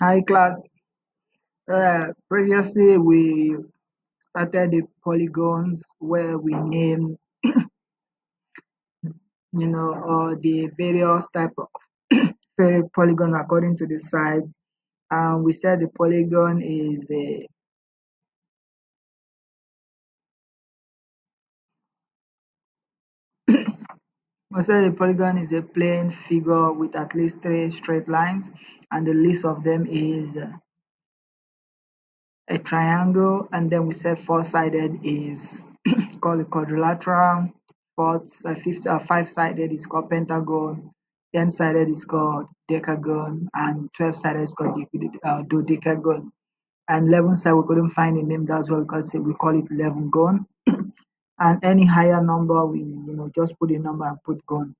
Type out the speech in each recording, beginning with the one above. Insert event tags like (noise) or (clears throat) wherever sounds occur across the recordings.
Hi class. Uh, previously we started the polygons where we named (clears throat) you know uh, the various type of (clears throat) polygon according to the size and we said the polygon is a we said the polygon is a plane figure with at least three straight lines and the least of them is uh, a triangle and then we said four-sided is (clears throat) called a quadrilateral fourth uh, fifth uh, five-sided is called pentagon ten-sided is called decagon and 12-sided is called uh, dodecagon and 11 side we couldn't find a name that's why we call it, we call it 11 gon and any higher number we you know just put a number and put gone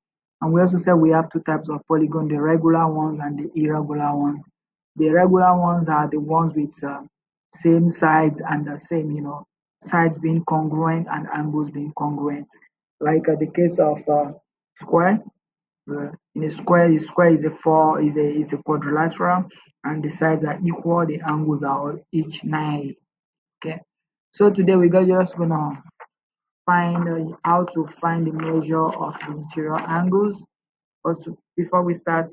and we also said we have two types of polygon the regular ones and the irregular ones. The regular ones are the ones with uh, same sides and the same you know sides being congruent and angles being congruent. Like uh, the case of uh, square uh, in a square the square is a four is a is a quadrilateral and the sides are equal the angles are all each nine okay? So today we got just gonna find uh, how to find the measure of the interior angles. But before we start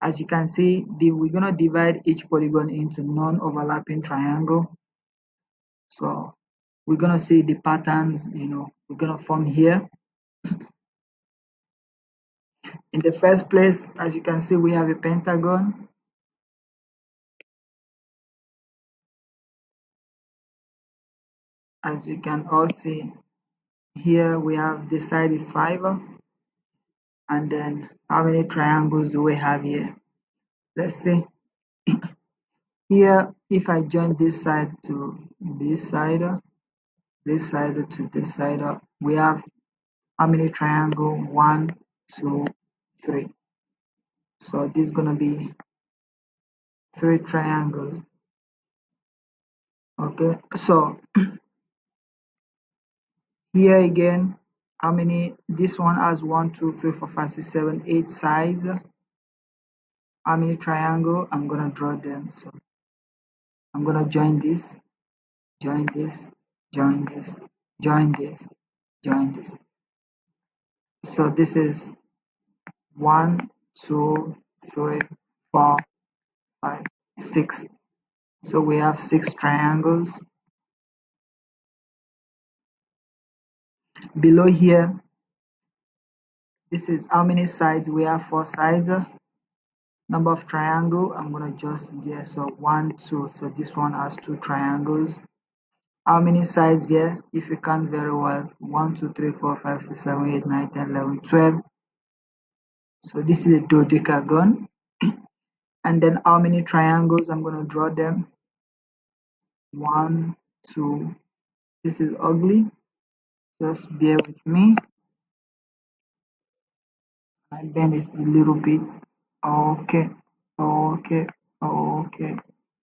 as you can see the, we're gonna divide each polygon into non-overlapping triangle. So we're gonna see the patterns you know we're gonna form here. (clears throat) In the first place as you can see we have a pentagon. As you can all see here we have the side is five and then how many triangles do we have here? Let's see. (coughs) Here if i join this side to this side uh, this side to this side uh, we have how many triangle? One two three. So this is gonna be three triangles okay? So (coughs) here again how many this one has one two three four five six seven eight sides. How many triangle? I'm gonna draw them so i'm gonna join this join this join this join this join this. So this is one two three four five six. So we have six triangles below here this is how many sides we have four sides. Number of triangle i'm gonna just there so one two so this one has two triangles. How many sides here? If you count very well one two three four five six seven eight nine ten eleven twelve. So this is a dodecagon (clears throat) and then how many triangles? I'm to draw them. One two. This is ugly just bear with me. I bend this a little bit okay okay okay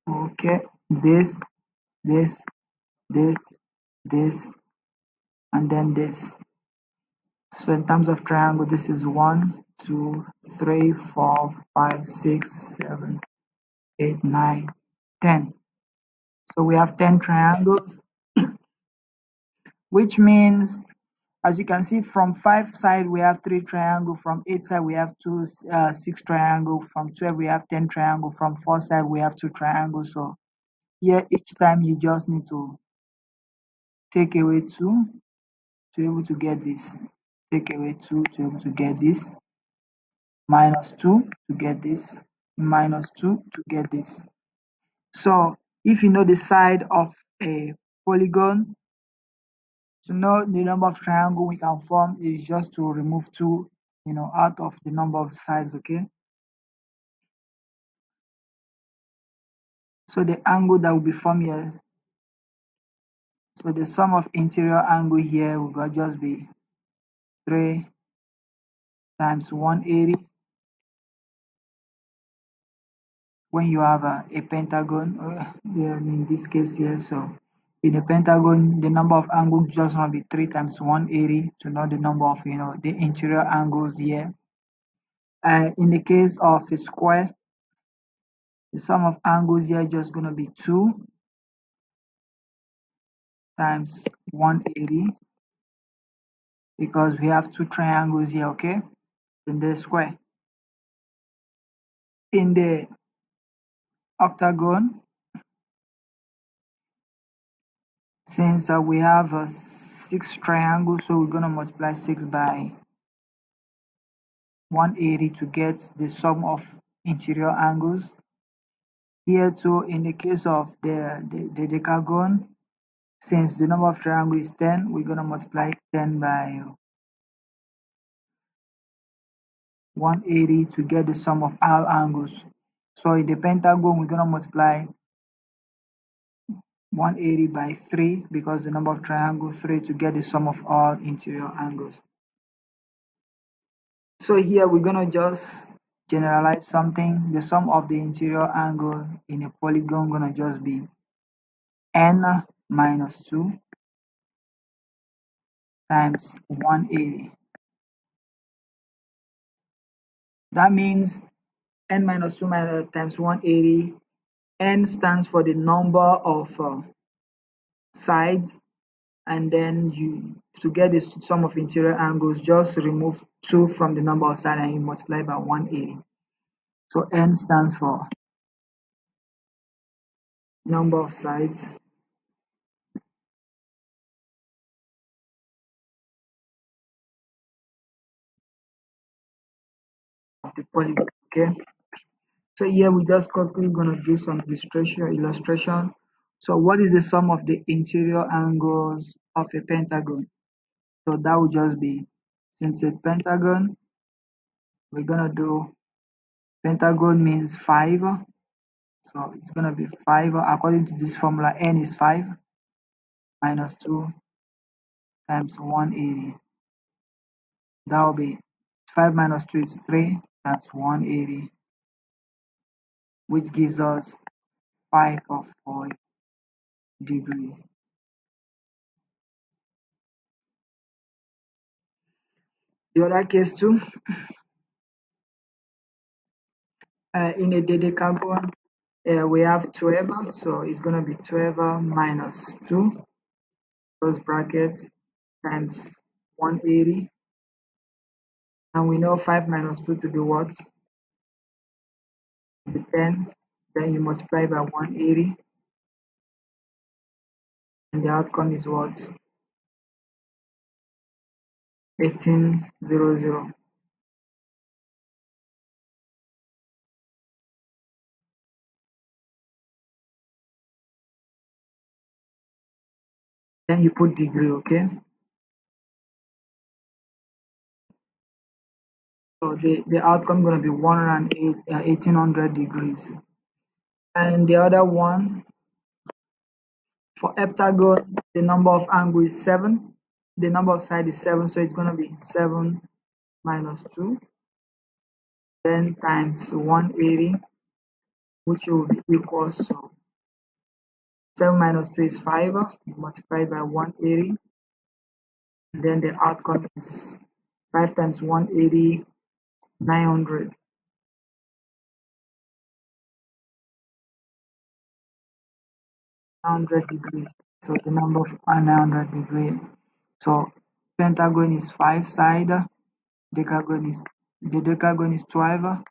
okay. This this this this and then this. So in terms of triangle this is one two three four five six seven eight nine ten. So we have 10 triangles which means as you can see from five side we have three triangle from eight side we have two uh, six triangle from 12 we have 10 triangle from four side we have two triangles. So here each time you just need to take away two to be able to get this. Take away two to be able to get this. Minus two to get this. Minus two to get this. So if you know the side of a polygon to know the number of triangle we can form is just to remove two you know out of the number of sides okay? So the angle that will be formed here so the sum of interior angle here will just be 3 times 180 when you have a, a pentagon uh, in this case here so in a pentagon the number of angles just to be 3 times 180 to know the number of you know the interior angles here. And in the case of a square the sum of angles here just gonna be 2 times 180 because we have two triangles here okay in the square. In the octagon since uh, we have uh, six triangles so we're gonna multiply 6 by 180 to get the sum of interior angles. Here too in the case of the, the, the decagon since the number of triangle is 10 we're gonna multiply 10 by 180 to get the sum of all angles. So in the pentagon we're gonna multiply 180 by 3 because the number of triangle 3 to get the sum of all interior angles. So here we're gonna just generalize something. The sum of the interior angle in a polygon gonna just be n minus 2 times 180 that means n minus 2 minus times 180 n stands for the number of uh, sides and then you to get the sum of interior angles just remove 2 from the number of sides and you multiply by 180 so n stands for number of sides. Of the polygon okay so here we just quickly gonna do some illustration so what is the sum of the interior angles of a pentagon? So that would just be since a pentagon we're gonna do pentagon means 5 so it's gonna be 5 according to this formula n is 5 minus 2 times 180 that will be 5 minus 2 is 3 times 180 which gives us 5 of 4 degrees. The other case too uh, in a dodecagon uh, we have 12 so it's going to be 12 minus 2 close bracket times 180 and we know 5 minus 2 to be what be 10 then you multiply by 180 and the outcome is what? 1800 then you put degree okay so the the outcome going to be 108 uh, 1800 degrees. And the other one for heptagon the number of angle is 7 the number of side is 7 so it's going to be 7 minus 2 then times 180 which will be equal to 7 minus 3 is 5 multiplied by 180 and then the outcome is 5 times 180 900 900 degrees. So the number of 900 degree. So pentagon is 5 side decagon is the decagon is 12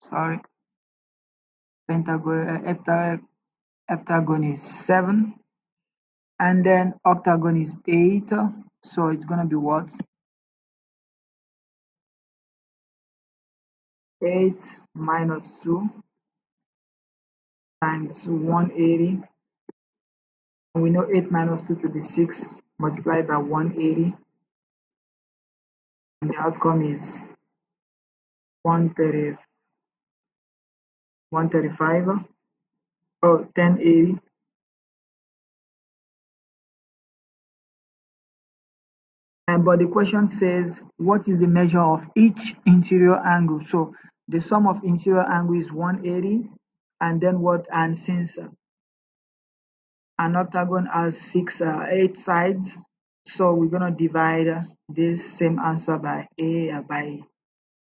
sorry. Pentagon uh, heptagon is 7 and then octagon is 8 so it's gonna be what 8 minus 2 times 180 and we know 8 minus 2 to be 6 multiplied by 180 and the outcome is 130 135 oh 1080 but the question says what is the measure of each interior angle? So the sum of interior angle is 180 and then what and since an octagon has six uh, eight sides so we're gonna divide this same answer by a uh, by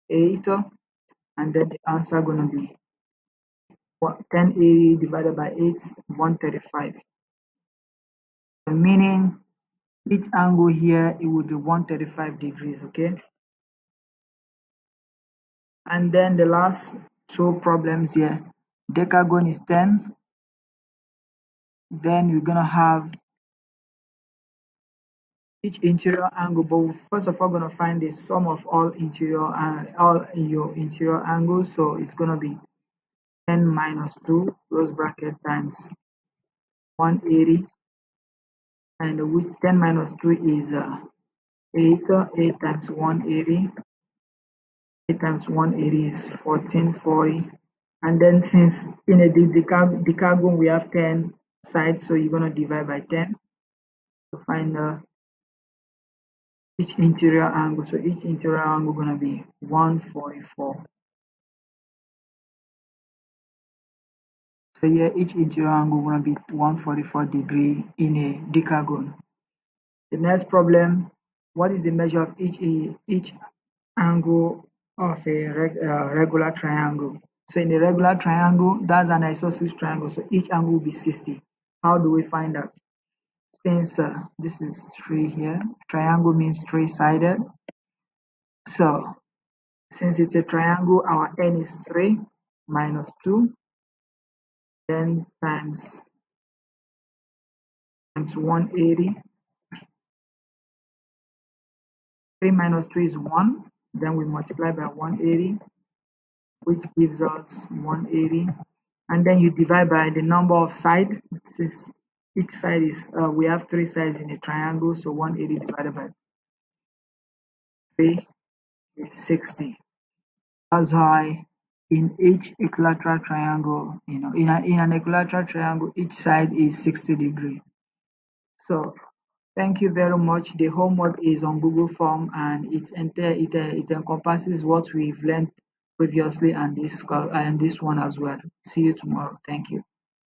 8 and then the answer gonna be 1080 divided by 8 135 meaning each angle here it would be 135 degrees okay? And then the last two problems here decagon is 10 then you're gonna have each interior angle but we're first of all gonna find the sum of all interior uh, all your interior angles so it's gonna be 10 minus 2 close bracket times 180 and which 10 minus 2 is uh, 8 8 times 180 8 times 180 is 1440 and then since in a decagon we have 10 sides so you're going to divide by 10 to find the each interior angle. So each interior angle going to be 144 so here each interior angle to be 144 degree in a decagon. The next problem what is the measure of each each angle of a reg, uh, regular triangle? So in a regular triangle that's an isosceles triangle so each angle will be 60 how do we find that? Since uh, this is three here. Triangle means three-sided. So since it's a triangle our n is 3 minus 2 then times times 180 3 minus 3 is 1 then we multiply by 180 which gives us 180 and then you divide by the number of side since each side is uh, we have three sides in a triangle so 180 divided by 3 is 60 that's why in each equilateral triangle you know in, a, in an equilateral triangle each side is 60 degree. So thank you very much. The homework is on google form and it entire it, uh, it encompasses what we've learned previously and this and this one as well. See you tomorrow. Thank you